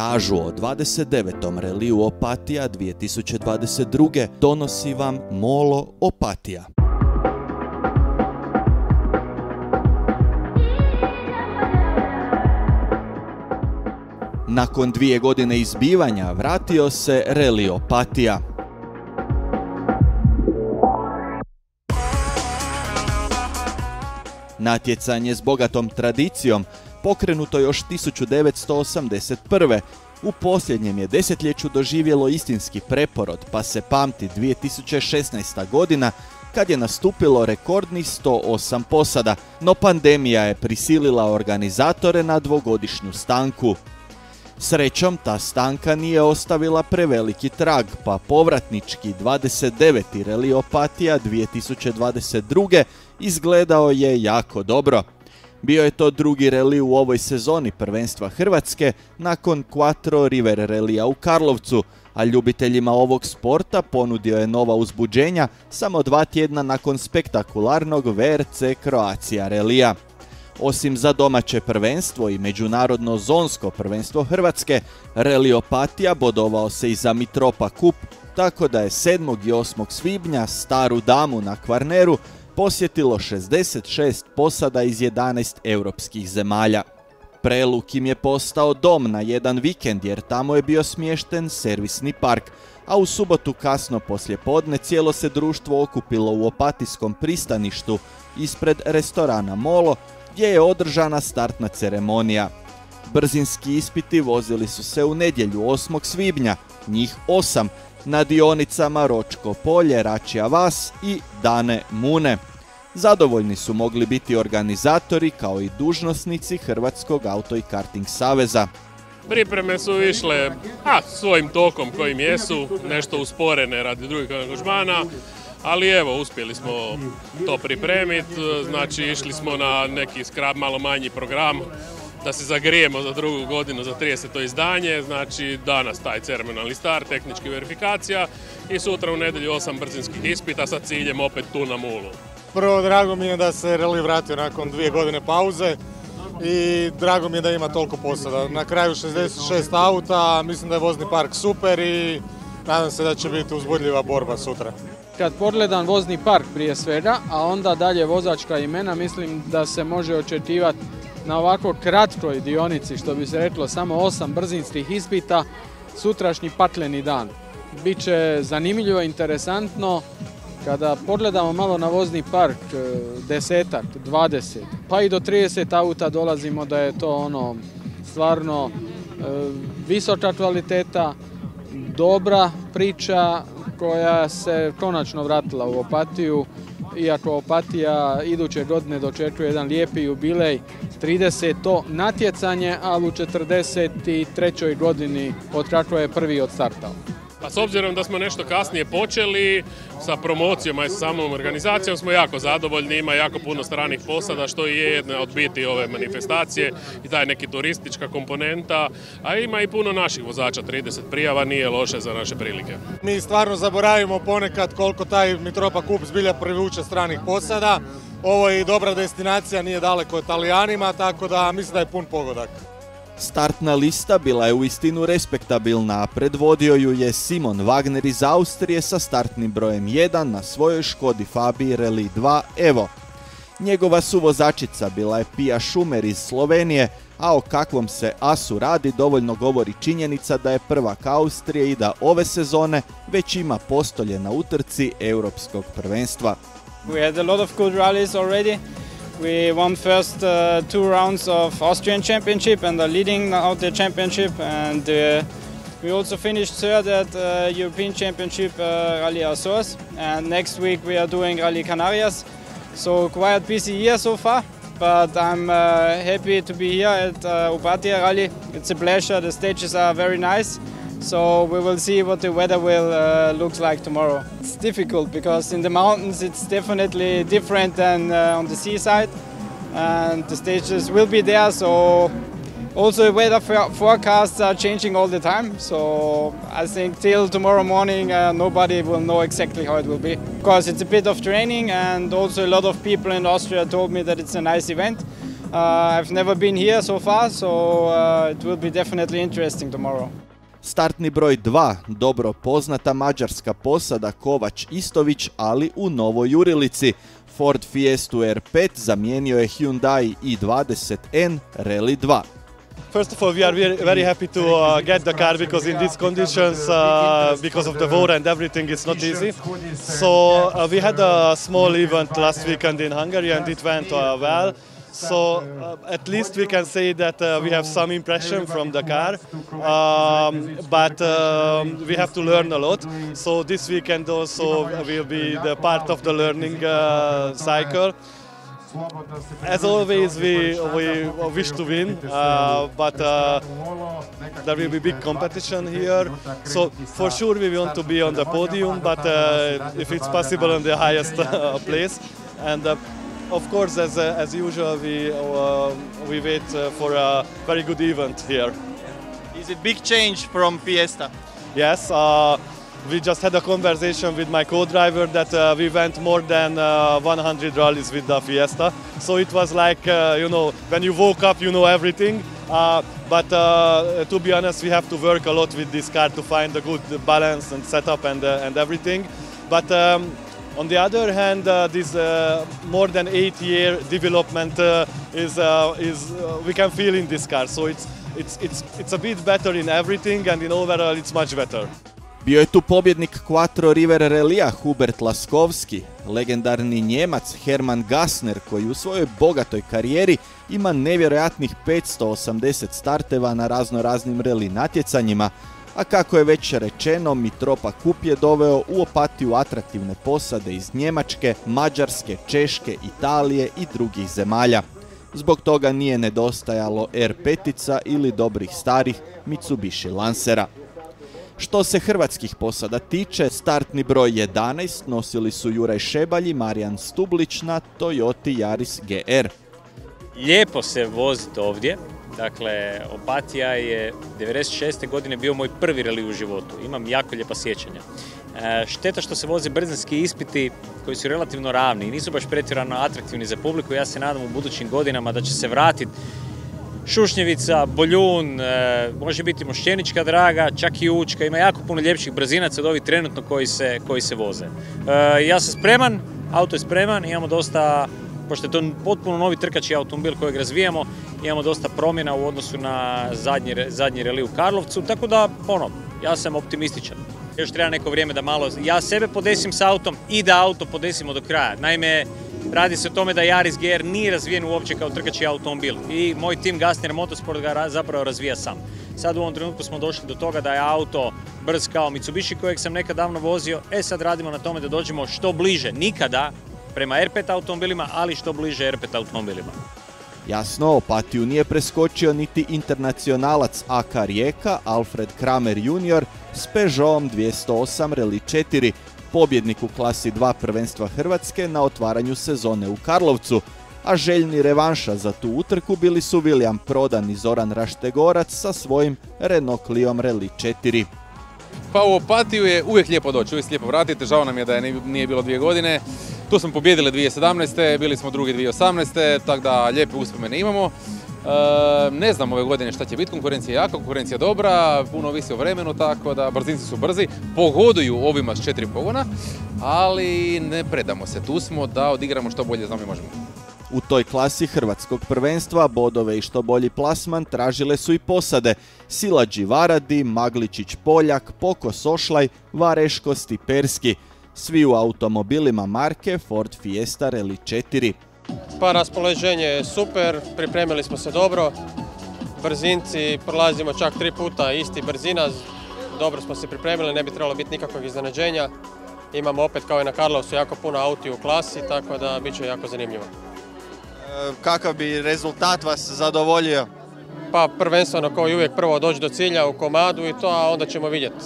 reportažu o 29. reliju Opatija 2022. donosi vam Molo Opatija. Nakon dvije godine izbivanja vratio se Reli Opatija. Natjecanje s bogatom tradicijom pokrenuto još 1981. U posljednjem je desetljeću doživjelo istinski preporod, pa se pamti 2016. godina kad je nastupilo rekordnih 108 posada, no pandemija je prisilila organizatore na dvogodišnju stanku. Srećom, ta stanka nije ostavila preveliki trag, pa povratnički 29. Reliopatija 2022. izgledao je jako dobro. Bio je to drugi reli u ovoj sezoni prvenstva Hrvatske nakon Quattro River relija u Karlovcu, a ljubiteljima ovog sporta ponudio je nova uzbuđenja samo dva tjedna nakon spektakularnog VRC Croatia relija. Osim za domaće prvenstvo i međunarodno zonsko prvenstvo Hrvatske, Reliopatija bodovao se i za Mitropa Kup, tako da je 7. i 8. svibnja staru damu na Kvarneru posjetilo 66 posada iz 11 europskih zemalja. Preluk im je postao dom na jedan vikend jer tamo je bio smješten servisni park, a u subotu kasno poslje podne cijelo se društvo okupilo u opatijskom pristaništu ispred restorana Molo gdje je održana startna ceremonija. Brzinski ispiti vozili su se u nedjelju 8. svibnja, njih osam, na dionicama Ročko polje, Račija Vas i Dane Mune. Zadovoljni su mogli biti organizatori kao i dužnosnici Hrvatskog auto i karting saveza. Pripreme su išle a, svojim tokom kojim jesu, nešto usporene radi drugih angažmana, ali evo, uspjeli smo to pripremiti, znači išli smo na neki skrab malo manji program, da se zagrijemo za drugu godinu, za 30. izdanje, znači danas taj ceremonalni start, tehnički verifikacija i sutra u nedelju osam brzinskih ispita sa ciljem opet tu na mulu. Prvo, drago mi je da se rally vratio nakon dvije godine pauze i drago mi je da ima toliko posada. Na kraju 66 auta, mislim da je vozni park super i nadam se da će biti uzbudljiva borba sutra. Kad pogledam vozni park prije svega, a onda dalje vozačka imena, mislim da se može očekivati na ovako kratkoj dionici, što bi se reklo samo osam brzinskih ispita, sutrašnji pakleni dan. Biće zanimljivo, interesantno, kada pogledamo malo na vozni park, e, desetak, dvadeset, pa i do 30 auta dolazimo da je to ono stvarno e, visoka kvaliteta, dobra priča koja se konačno vratila u Opatiju, iako Opatija iduće godine dočekuje jedan lijepi jubilej, 30 to natjecanje, ali u 43. godini od kako je prvi odstartao. Pa s obzirom da smo nešto kasnije počeli sa promocijom i sa samom organizacijom smo jako zadovoljni, ima jako puno stranih posada što je jedna od biti ove manifestacije i taj neki turistička komponenta, a ima i puno naših vozača, 30 prijava nije loše za naše prilike. Mi stvarno zaboravimo ponekad koliko taj Mitropa Kup zbilja privuče stranih posada. Ovo je i dobra destinacija, nije daleko od Talijanima, tako da mislim da je pun pogodak. Startna lista bila je uistinu respektabilna, a predvodio ju je Simon Wagner iz Austrije sa startnim brojem 1 na svojoj Škodi Fabi Rally 2 Evo. Njegova suvozačica bila je Pia Šumer iz Slovenije, a o kakvom se asu radi dovoljno govori činjenica da je prvak Austrije i da ove sezone već ima postolje na utrci europskog prvenstva. We had a lot of good rallies already. We won first uh, two rounds of Austrian Championship and are leading now the championship. And uh, we also finished third at uh, European Championship uh, Rally Azores. And next week we are doing Rally Canarias. So quite busy year so far. But I'm uh, happy to be here at uh, Upatia Rally. It's a pleasure. The stages are very nice. So we will see what the weather will uh, looks like tomorrow. It's difficult because in the mountains it's definitely different than uh, on the seaside, and the stages will be there. So also the weather forecasts are changing all the time. So I think till tomorrow morning uh, nobody will know exactly how it will be. Because it's a bit of training and also a lot of people in Austria told me that it's a nice event. Uh, I've never been here so far, so uh, it will be definitely interesting tomorrow. Startni broj 2, dobro poznata mađarska posada Kovač Istović, ali u Novoj Jurilici. Ford Fiestu R5 zamijenio je Hyundai i20N Rally 2. First of all, we are very, happy to uh, get the car because in these conditions, uh, because of the weather and everything, it's not easy. So uh, we had a small event last weekend in Hungary and it went uh, well. So uh, at least we can say that uh, we have some impression from the car, um, but um, we have to learn a lot. So this weekend also will be the part of the learning uh, cycle. As always, we, we wish to win, uh, but uh, there will be big competition here. So for sure we want to be on the podium, but uh, if it's possible on the highest uh, place. And uh, of course, as, uh, as usual, we, uh, we wait uh, for a very good event here. Is it big change from Fiesta? Yes, uh, we just had a conversation with my co-driver that uh, we went more than uh, 100 rallies with the Fiesta. So it was like, uh, you know, when you woke up, you know everything. Uh, but uh, to be honest, we have to work a lot with this car to find a good balance and setup and, uh, and everything. But um, on the other hand, uh, this uh, more than eight-year development uh, is, uh, is uh, we can feel in this car. So it's, it's, it's, it's a bit better in everything and in overall it's much better. Bio je tu pobjednik Quattro River Relija Hubert Laskovski, legendarni Njemac Hermann Gassner koji u svojoj bogatoj karijeri ima nevjerojatnih 580 starteva na razno raznim reli natjecanjima, a kako je već rečeno, Mitropa Kup je doveo u opatiju atraktivne posade iz Njemačke, Mađarske, Češke, Italije i drugih zemalja. Zbog toga nije nedostajalo R5 ili dobrih starih Mitsubishi Lancera. Što se hrvatskih posada tiče, startni broj 11 nosili su Juraj Šebalj i Marijan Stublić na Toyoti Yaris GR. Lijepo se voziti ovdje. Dakle, Opatija je 96. godine bio moj prvi reli u životu. Imam jako lijepa sjećanja. E, šteta što se voze brzinski ispiti koji su relativno ravni i nisu baš pretjerano atraktivni za publiku. Ja se nadam u budućim godinama da će se vratiti Šušnjevica, Boljun, e, može biti Mošćenička draga, čak i Učka, ima jako puno ljepših brzinaca od ovih trenutno koji se, koji se voze. E, ja sam spreman, auto je spreman, imamo dosta, pošto je to potpuno novi trkački automobil kojeg razvijamo, imamo dosta promjena u odnosu na zadnji, zadnji reli u Karlovcu, tako da, ono, ja sam optimističan. Još treba neko vrijeme da malo ja sebe podesim s autom i da auto podesimo do kraja. Naime, radi se o tome da Yaris GR nije razvijen uopće kao trkački automobil i moj tim Gasner Motorsport ga ra- zapravo razvija sam. Sad u ovom trenutku smo došli do toga da je auto brz kao Mitsubishi kojeg sam nekad davno vozio. E sad radimo na tome da dođemo što bliže, nikada prema R5 automobilima, ali što bliže R5 automobilima. Jasno, Opatiju nije preskočio niti internacionalac AK Rijeka Alfred Kramer Jr. s Peugeotom 208 Rally 4, pobjednik u klasi 2 prvenstva Hrvatske na otvaranju sezone u Karlovcu, a željni revanša za tu utrku bili su William Prodan i Zoran Raštegorac sa svojim Renault Cliom Rally 4. Pa u Opatiju je uvijek lijepo doći, uvijek se lijepo vratiti. Žao nam je da je ni- nije bilo dvije godine. Tu smo pobjedili 2017. bili smo drugi 2018. Tako da lijepe uspomene imamo. E, ne znam ove godine šta će biti, konkurencija je jaka, konkurencija je dobra, puno ovisi o vremenu, tako da brzinci su brzi, pogoduju ovima s četiri pogona, ali ne predamo se, tu smo da odigramo što bolje znamo i možemo. U toj klasi hrvatskog prvenstva bodove i što bolji plasman tražile su i posade. Silađi Varadi, Magličić Poljak, Poko Sošlaj, Vareško Stiperski. Svi u automobilima marke Ford Fiesta Rally 4. Pa raspoloženje je super, pripremili smo se dobro. Brzinci prolazimo čak tri puta isti brzina. Dobro smo se pripremili, ne bi trebalo biti nikakvog iznenađenja. Imamo opet kao i na Karlovcu jako puno auti u klasi, tako da bit će jako zanimljivo. E, Kakav bi rezultat vas zadovoljio? Pa prvenstveno kao i uvijek prvo doći do cilja u komadu i to, a onda ćemo vidjeti.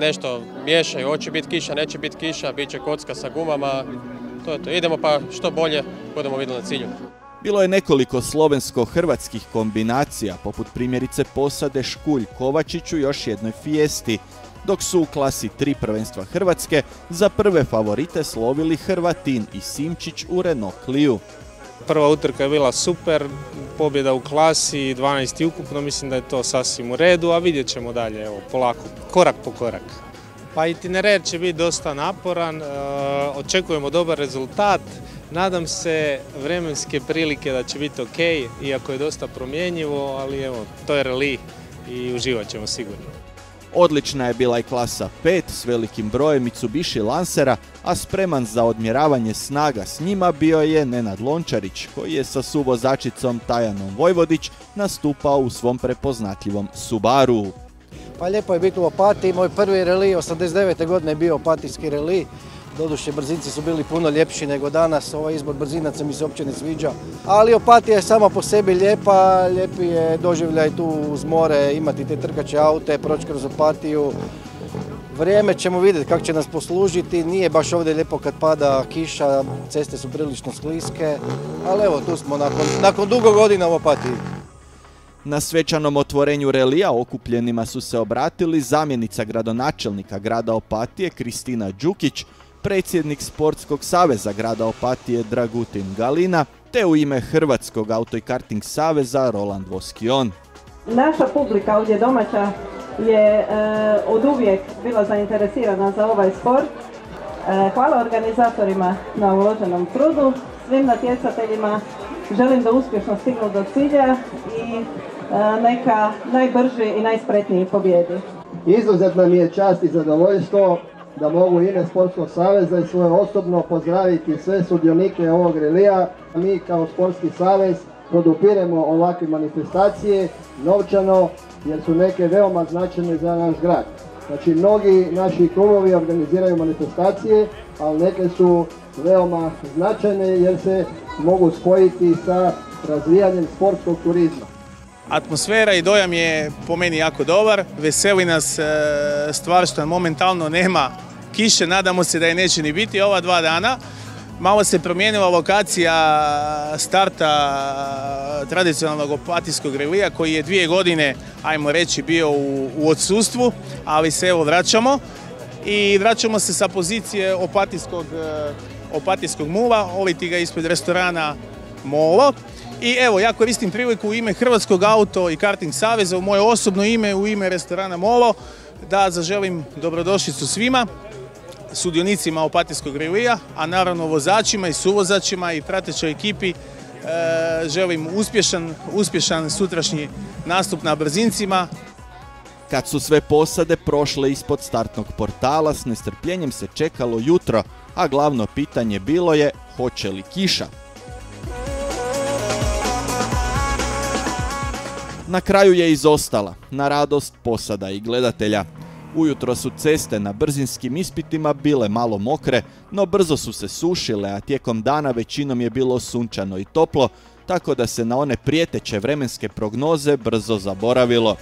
Nešto miješaju, hoće biti kiša, neće biti kiša, bit će kocka sa gumama. To je to. Idemo pa što bolje budemo vidjeli na cilju. Bilo je nekoliko slovensko-hrvatskih kombinacija, poput primjerice posade Škulj Kovačiću još jednoj Fiesti, dok su u klasi 3 prvenstva Hrvatske za prve favorite slovili Hrvatin i Simčić u Renault Clio. Prva utrka je bila super, pobjeda u klasi, 12 ukupno, mislim da je to sasvim u redu, a vidjet ćemo dalje, evo, polako, korak po korak. Pa itinerer će biti dosta naporan, e, očekujemo dobar rezultat, nadam se vremenske prilike da će biti ok, iako je dosta promjenjivo, ali evo, to je rally i uživat ćemo sigurno. Odlična je bila i klasa 5 s velikim brojem Mitsubishi Lancera, a spreman za odmjeravanje snaga s njima bio je Nenad Lončarić, koji je sa suvozačicom Tajanom Vojvodić nastupao u svom prepoznatljivom Subaru. Pa lijepo je biti u Opatiji, moj prvi reli 89. godine je bio opatijski reli. Doduše brzinci su bili puno ljepši nego danas, ovaj izbor brzinaca mi se uopće ne sviđa. Ali Opatija je sama po sebi lijepa, lijepi je doživljaj tu uz more, imati te trkače aute, proći kroz Opatiju. Vrijeme ćemo vidjeti kako će nas poslužiti, nije baš ovdje lijepo kad pada kiša, ceste su prilično skliske, ali evo tu smo nakon, nakon dugo godina u Opatiji. Na svečanom otvorenju relija okupljenima su se obratili zamjenica gradonačelnika grada Opatije Kristina Đukić, predsjednik Sportskog saveza grada Opatije Dragutin Galina, te u ime Hrvatskog auto i karting saveza Roland Voskion. Naša publika ovdje domaća je e, od uvijek bila zainteresirana za ovaj sport. E, hvala organizatorima na uloženom trudu, svim natjecateljima želim da uspješno stignu do cilja i e, neka najbrži i najspretniji pobjedi. Izuzetno mi je čast i zadovoljstvo da mogu ime Sportskog saveza i svoje osobno pozdraviti sve sudionike ovog relija. Mi kao Sportski savez podupiremo ovakve manifestacije novčano jer su neke veoma značajne za naš grad. Znači mnogi naši klubovi organiziraju manifestacije, ali neke su veoma značajne jer se mogu spojiti sa razvijanjem sportskog turizma. Atmosfera i dojam je po meni jako dobar. Veseli nas e, stvar što momentalno nema kiše, nadamo se da je neće ni biti ova dva dana. Malo se promijenila lokacija starta tradicionalnog opatijskog relija koji je dvije godine, ajmo reći, bio u, odsustvu, ali se evo vraćamo i vraćamo se sa pozicije opatijskog, e, muva, oliti ga ispred restorana Molo. I evo, ja koristim priliku u ime Hrvatskog auto i karting saveza, u moje osobno ime, u ime restorana Molo, da zaželim dobrodošlicu svima sudionicima opatijskog relija, a naravno vozačima i suvozačima i pratećoj ekipi e, želim uspješan, uspješan sutrašnji nastup na brzincima. Kad su sve posade prošle ispod startnog portala, s nestrpljenjem se čekalo jutro, a glavno pitanje bilo je hoće li kiša. Na kraju je izostala, na radost posada i gledatelja. Ujutro su ceste na brzinskim ispitima bile malo mokre, no brzo su se sušile, a tijekom dana većinom je bilo sunčano i toplo, tako da se na one prijeteće vremenske prognoze brzo zaboravilo.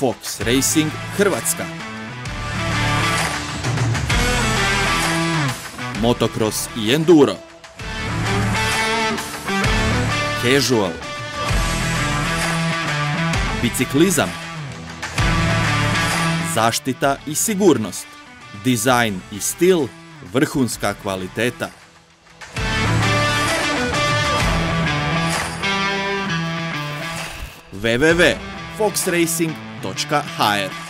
Fox Racing Hrvatska. Motocross i Enduro. Casual. Biciklizam. Zaštita i sigurnost. Dizajn i stil, vrhunska kvaliteta. HR.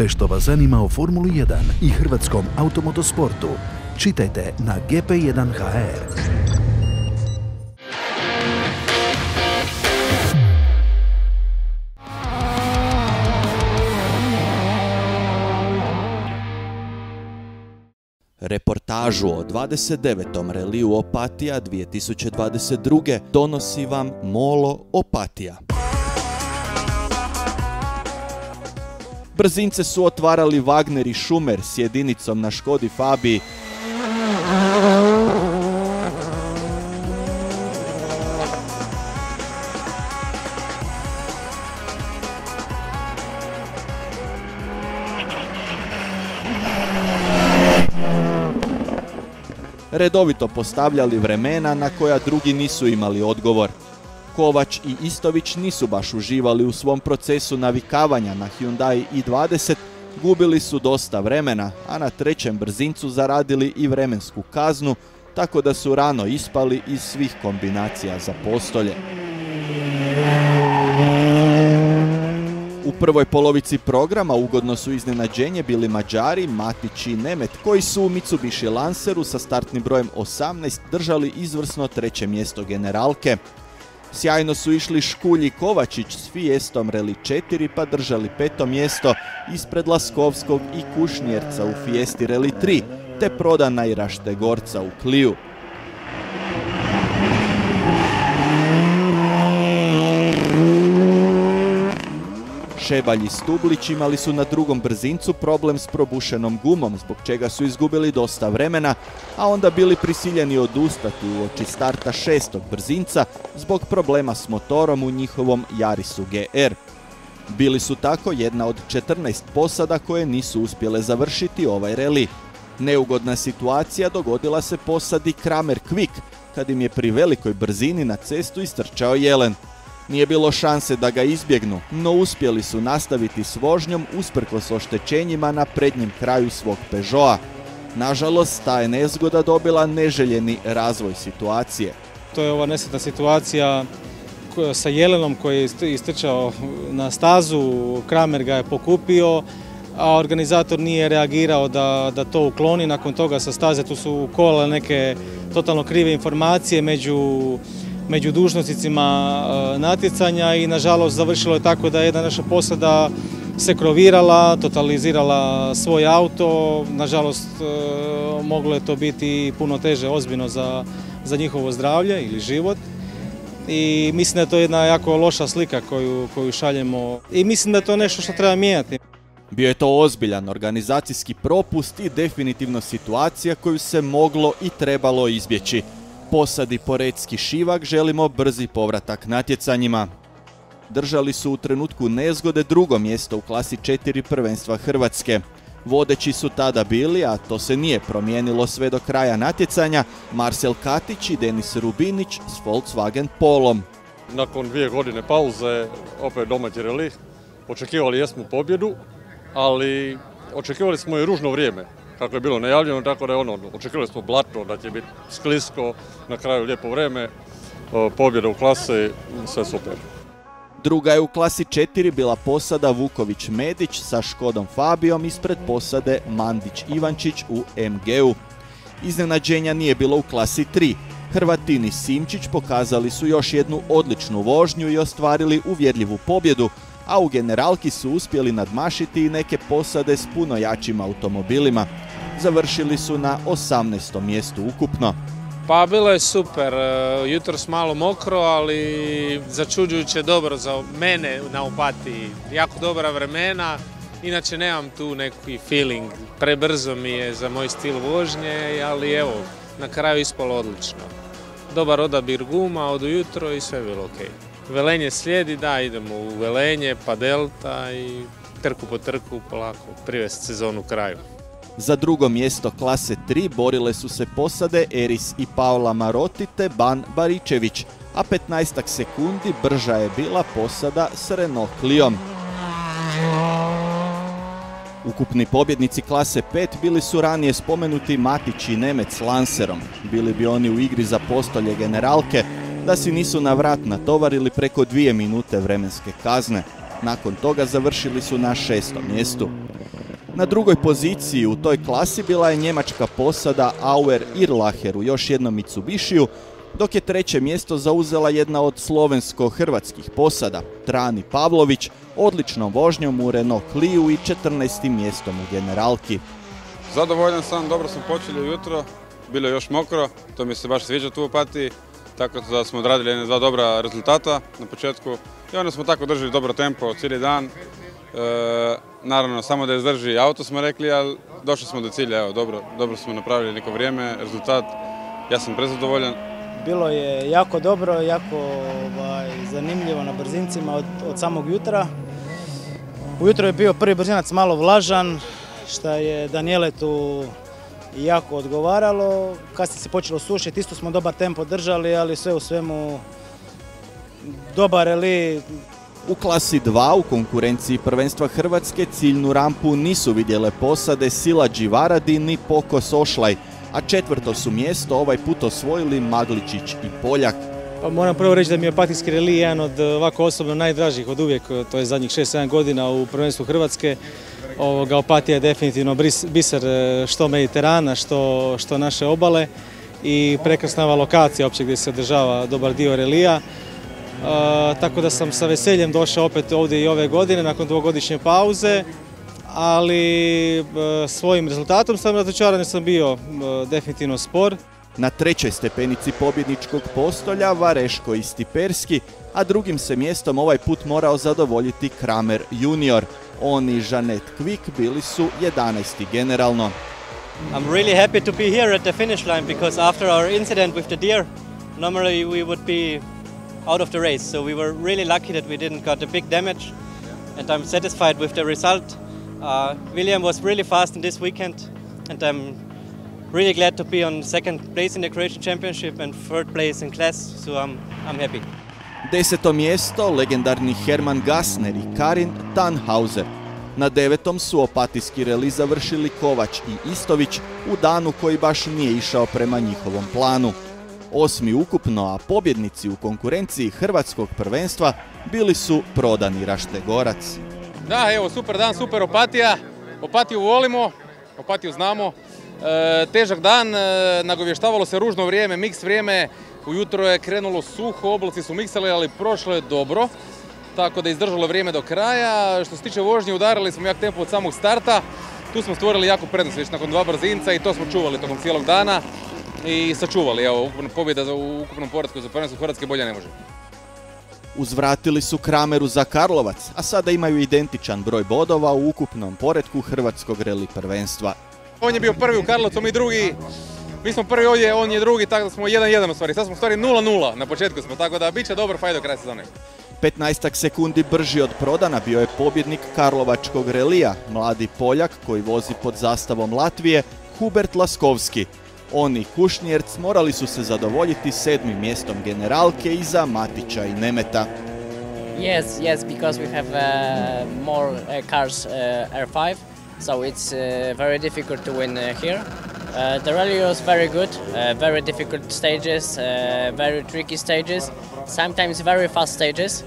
Sve što vas zanima o Formuli 1 i hrvatskom automotosportu čitajte na gp1hr. Reportažu o 29. reliju Opatija 2022. donosi vam Molo Opatija. Brzince su otvarali Wagner i Schumer s jedinicom na Škodi Fabi. redovito postavljali vremena na koja drugi nisu imali odgovor. Kovač i Istović nisu baš uživali u svom procesu navikavanja na Hyundai i20, gubili su dosta vremena, a na trećem brzincu zaradili i vremensku kaznu, tako da su rano ispali iz svih kombinacija za postolje. U prvoj polovici programa ugodno su iznenađenje bili Mađari, Matić i Nemet, koji su u Mitsubishi Lanceru sa startnim brojem 18 držali izvrsno treće mjesto generalke. Sjajno su išli Škulji Kovačić s Fiestom Reli 4 pa držali peto mjesto ispred Laskovskog i Kušnjerca u Fiesti Reli 3 te Prodana i Raštegorca u Kliju. Šebalj i Stublić imali su na drugom brzincu problem s probušenom gumom, zbog čega su izgubili dosta vremena, a onda bili prisiljeni odustati u oči starta šestog brzinca zbog problema s motorom u njihovom Jarisu GR. Bili su tako jedna od 14 posada koje nisu uspjele završiti ovaj reli. Neugodna situacija dogodila se posadi Kramer Quick, kad im je pri velikoj brzini na cestu istrčao jelen. Nije bilo šanse da ga izbjegnu, no uspjeli su nastaviti s vožnjom usprkos oštećenjima na prednjem kraju svog Peugeota. Nažalost, ta je nezgoda dobila neželjeni razvoj situacije. To je ova nesretna situacija sa Jelenom koji je istrčao na stazu, Kramer ga je pokupio, a organizator nije reagirao da, da to ukloni. Nakon toga sa staze tu su kolale neke totalno krive informacije među među dužnosnicima e, natjecanja i nažalost završilo je tako da je jedna naša posada se krovirala, totalizirala svoj auto. Nažalost e, moglo je to biti puno teže ozbiljno za, njihovo zdravlje ili život. I mislim da je to jedna jako loša slika koju, koju šaljemo i mislim da je to nešto što treba mijenjati. Bio je to ozbiljan organizacijski propust i definitivno situacija koju se moglo i trebalo izbjeći posadi Porecki Šivak želimo brzi povratak natjecanjima. Držali su u trenutku nezgode drugo mjesto u klasi 4 prvenstva Hrvatske. Vodeći su tada bili, a to se nije promijenilo sve do kraja natjecanja, Marcel Katić i Denis Rubinić s Volkswagen Polom. Nakon dvije godine pauze, opet domaći relih, očekivali jesmo pobjedu, ali očekivali smo i ružno vrijeme kako je bilo najavljeno, tako da je ono, očekivali smo blato, da će biti sklisko, na kraju lijepo vreme, pobjeda u klasi, sve super. Druga je u klasi 4 bila posada Vuković-Medić sa Škodom Fabijom ispred posade Mandić-Ivančić u MG-u. Iznenađenja nije bilo u klasi 3. Hrvatini Simčić pokazali su još jednu odličnu vožnju i ostvarili uvjerljivu pobjedu, a u generalki su uspjeli nadmašiti i neke posade s puno jačim automobilima završili su na 18. mjestu ukupno. Pa bilo je super, e, jutros malo mokro, ali začuđujuće dobro za mene na Opatiji. Jako dobra vremena, inače nemam tu neki feeling, prebrzo mi je za moj stil vožnje, ali evo, na kraju ispalo odlično. Dobar odabir guma od ujutro i sve je bilo ok. Velenje slijedi, da, idemo u Velenje, pa Delta i trku po trku polako privesti sezonu kraju. Za drugo mjesto klase 3 borile su se posade Eris i Paola Marotti te Ban Baričević, a 15 sekundi brža je bila posada s Renault Cliom. Ukupni pobjednici klase 5 bili su ranije spomenuti Matić i Nemec Lancerom. Bili bi oni u igri za postolje generalke da si nisu na vrat natovarili preko dvije minute vremenske kazne. Nakon toga završili su na šestom mjestu. Na drugoj poziciji u toj klasi bila je njemačka posada Auer Irlacher u još jednom Mitsubishiju, dok je treće mjesto zauzela jedna od slovensko-hrvatskih posada, Trani Pavlović, odličnom vožnjom u Renault Clio i 14. mjestom u generalki. Zadovoljan sam, dobro smo počeli ujutro, bilo je još mokro, to mi se baš sviđa tu u Opatiji, tako da smo odradili dva dobra rezultata na početku i onda smo tako držali dobro tempo cijeli dan. E, naravno, samo da izdrži auto smo rekli, ali došli smo do cilja, evo, dobro, dobro smo napravili neko vrijeme, rezultat, ja sam prezadovoljan. Bilo je jako dobro, jako ovaj, zanimljivo na brzincima od, od samog jutra. Ujutro je bio prvi brzinac malo vlažan, što je Daniele tu jako odgovaralo. Kasnije se počelo sušiti, isto smo dobar tempo držali, ali sve u svemu dobar reli. U klasi 2 u konkurenciji prvenstva Hrvatske ciljnu rampu nisu vidjele posade Sila Varadin ni Pokos Ošlaj, a četvrto su mjesto ovaj put osvojili Magličić i Poljak. Pa moram prvo reći da mi je Opatijski reli jedan od ovako osobno najdražih od uvijek, to je zadnjih 6-7 godina u prvenstvu Hrvatske. Ovoga, Opatija je definitivno biser e, što Mediterana, što, što naše obale i prekrasna lokacija opće gdje se održava dobar dio relija. Tako da sam sa veseljem došao opet ovdje i ove godine nakon dvogodišnje pauze, ali e, svojim rezultatom sam razočaran jer sam bio e, definitivno spor. Na trećoj stepenici pobjedničkog postolja Vareško i Stiperski, a drugim se mjestom ovaj put morao zadovoljiti Kramer junior. On i Žanet Kvik bili su 11. generalno. I'm really happy to be here at the finish line because after our incident with the deer, normally we would be out of the race. So we were really lucky that we didn't got a big damage and I'm satisfied with the result. Uh, William was really fast in this weekend and I'm really glad to be on second place in the Croatian Championship and third place in class, so I'm, I'm happy. Deseto mjesto, legendarni Herman Gassner i Karin Tannhauser. Na devetom su opatijski reli završili Kovač i Istović u danu koji baš nije išao prema njihovom planu. Osmi ukupno, a pobjednici u konkurenciji Hrvatskog prvenstva bili su prodani Raštegorac. Da, evo, super dan, super opatija. Opatiju volimo, opatiju znamo. E, težak dan, e, nagovještavalo se ružno vrijeme, miks vrijeme. Ujutro je krenulo suho, oblaci su miksali, ali prošlo je dobro. Tako da je izdržalo vrijeme do kraja. Što se tiče vožnje, udarili smo jak tempo od samog starta. Tu smo stvorili jako prednost, već nakon dva brzinca i to smo čuvali tokom cijelog dana. I sačuvali, evo, pobjeda u ukupnom poredku za prvenstvo Hrvatske bolje ne može. Uzvratili su Krameru za Karlovac, a sada imaju identičan broj bodova u ukupnom poredku Hrvatskog reli prvenstva. On je bio prvi u Karlovcu, mi drugi. Mi smo prvi ovdje, on je drugi, tako da smo 1-1 u stvari. Sad smo u stvari 0-0 na početku smo, tako da bit će dobar fajt do kraja sezone. 15 sekundi brži od Prodana bio je pobjednik Karlovačkog relija, mladi Poljak koji vozi pod zastavom Latvije, Hubert Laskovski. Oni Kušnjerc morali su se zadovoljiti sedmim mjestom generalke iza Matića i Nemeta. Yes, yes, because we have uh, more uh, cars uh, R5, so it's uh, very difficult to win uh, here. Uh, the rally was very good, very difficult stages, very tricky stages, sometimes very fast stages,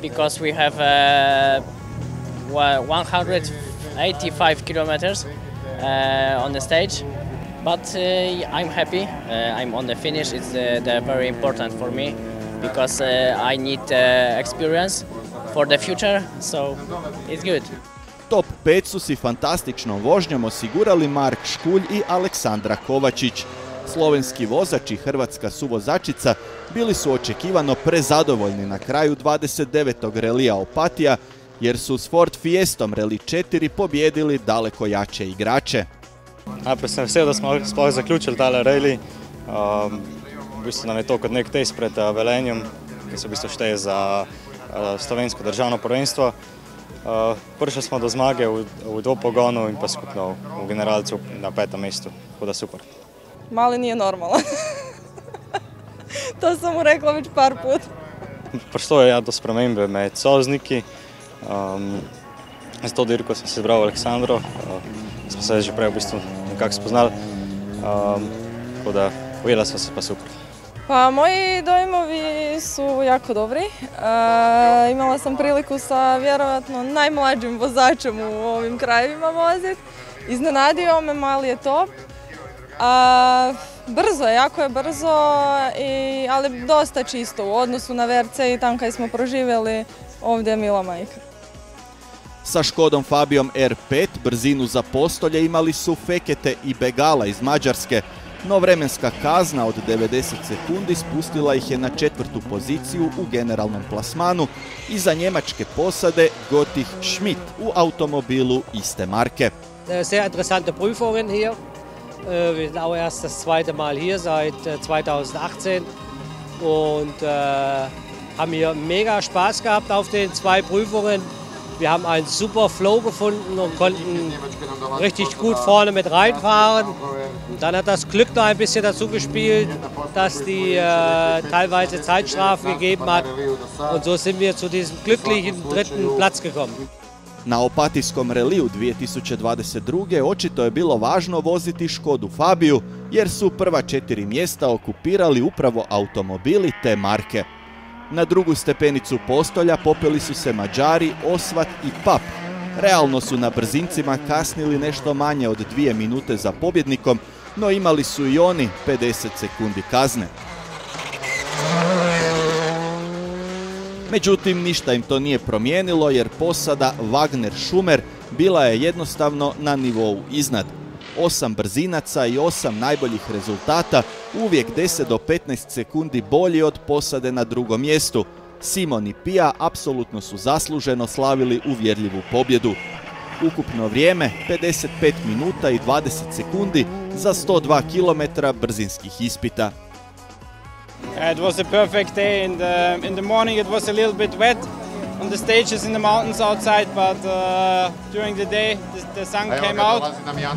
because we have uh, 185 kilometers on the stage. But uh, I'm happy. Uh, I'm on the finish. It's uh, very important for me because I need experience for the future. So it's good. Top 5 su si fantastičnom vožnjom osigurali Mark Škulj i Aleksandra Kovačić. Slovenski vozač i hrvatska suvozačica bili su očekivano prezadovoljni na kraju 29. relija Opatija, jer su s Ford Fiestom Reli 4 pobjedili daleko jače igrače. Najprej sem vesel, da smo sploh zaključili tale rally. Um, v bistvu nam je to kot nek test pred uh, Velenjem, ki se v bistvu šteje za uh, slovensko državno prvenstvo. Uh, prišli smo do zmage v, v dvopogonu in pa skupno v generalcu na petem mestu. Tako da super. Mali nije normalan. to sam mu rekla već par put. Prišlo je ja do spremembe med sozniki. Um, za to dirko sem se izbral Aleksandro. Uh, smo se že prej v bistvu nekako spoznali. Um, tako da ujela smo se pa super. Pa moji dojmovi su jako dobri. E, imala sam priliku sa vjerojatno najmlađim vozačem u ovim krajevima voziti. Iznenadio me, mali je top. brzo je, jako je brzo, ali dosta čisto u odnosu na VRC i tam kad smo proživjeli ovdje je mila majka. Sa Škodom Fabijom R5 brzinu za postolje imali su Fekete i Begala iz Mađarske, no vremenska kazna od 90 sekundi spustila ih je na četvrtu poziciju u generalnom plasmanu i njemačke posade Gotih Schmidt u automobilu iste marke. Sehr interessante Prüfungen hier. Äh, wir sind auch erst das zweite Mal hier seit 2018 äh, und äh, haben hier mega Spaß gehabt auf den zwei Prüfungen. Wir haben einen super Flow gefunden und konnten richtig gut vorne mit reinfahren. Und dann hat das Glück noch ein bisschen dazu gespielt, dass die äh, teilweise Zeitstrafen gegeben hat. Und so sind wir zu diesem glücklichen dritten Platz gekommen. Na Opatijskom reliju 2022. očito je bilo važno voziti Škodu Fabiju jer su prva četiri mjesta okupirali upravo automobili te marke. Na drugu stepenicu postolja popeli su se Mađari, Osvat i Pap. Realno su na brzincima kasnili nešto manje od dvije minute za pobjednikom, no imali su i oni 50 sekundi kazne. Međutim, ništa im to nije promijenilo jer posada Wagner-Schumer bila je jednostavno na nivou iznad osam brzinaca i osam najboljih rezultata, uvijek 10 do 15 sekundi bolji od posade na drugom mjestu. Simon i Pija apsolutno su zasluženo slavili uvjerljivu pobjedu. Ukupno vrijeme 55 minuta i 20 sekundi za 102 km brzinskih ispita. It was a perfect day. In the, in the morning it was a little bit wet, on the stages in the mountains outside, but uh, during the day the, the sun came out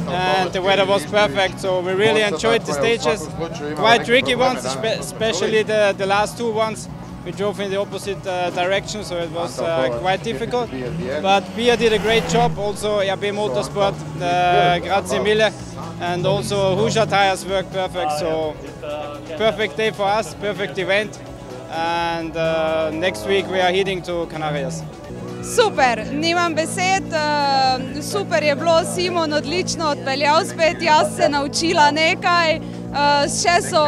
and the weather was perfect. So we really enjoyed the stages. Quite tricky ones, especially the, the last two ones. We drove in the opposite uh, direction, so it was uh, quite difficult. But Pia did a great job. Also, RB Motorsport, uh, grazie mille, and also Husha tires worked perfect. So perfect day for us, perfect event. And uh, next week we are heading to Canarias. Super, nimam besed, uh, super je bilo, Simon odlično odpeljal spet, jaz se naučila nekaj, uh, še, so,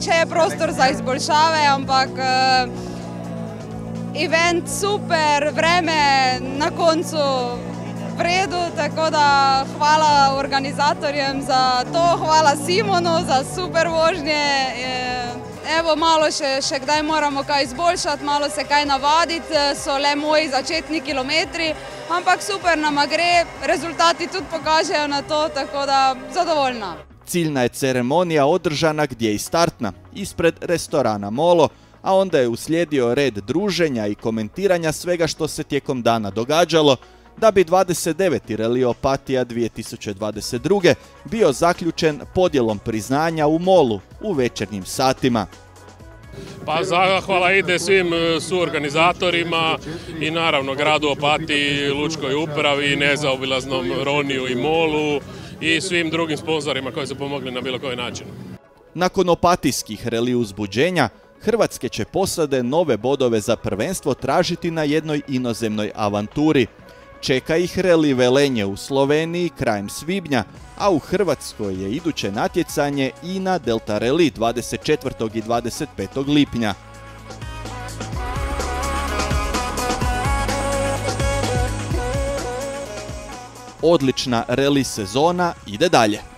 še je prostor za izboljšave, ampak uh, event super, vreme na koncu v redu, tako da hvala organizatorjem za to, hvala Simonu za super vožnje. Je, Evo, malo še, še kdaj moramo kaj izboljšati, malo se kaj navaditi, so le moji začetni kilometri, ampak super nam gre, rezultati tudi pokažejo na to, tako da zadovoljna. Ciljna je ceremonija održana gdje je i startna, ispred restorana Molo, a onda je uslijedio red druženja i komentiranja svega što se tijekom dana događalo, da bi 29. Reliopatija 2022. bio zaključen podjelom priznanja u molu u večernjim satima. Pa zahvala ide svim e, suorganizatorima i naravno gradu Opatiji, Lučkoj upravi, nezaobilaznom Roniju i Molu i svim drugim sponzorima koji su pomogli na bilo koji način. Nakon opatijskih reli uzbuđenja, Hrvatske će posade nove bodove za prvenstvo tražiti na jednoj inozemnoj avanturi – Čeka ih Reli Velenje u Sloveniji krajem svibnja, a u Hrvatskoj je iduće natjecanje i na Delta Reli 24. i 25. lipnja. Odlična reli sezona ide dalje.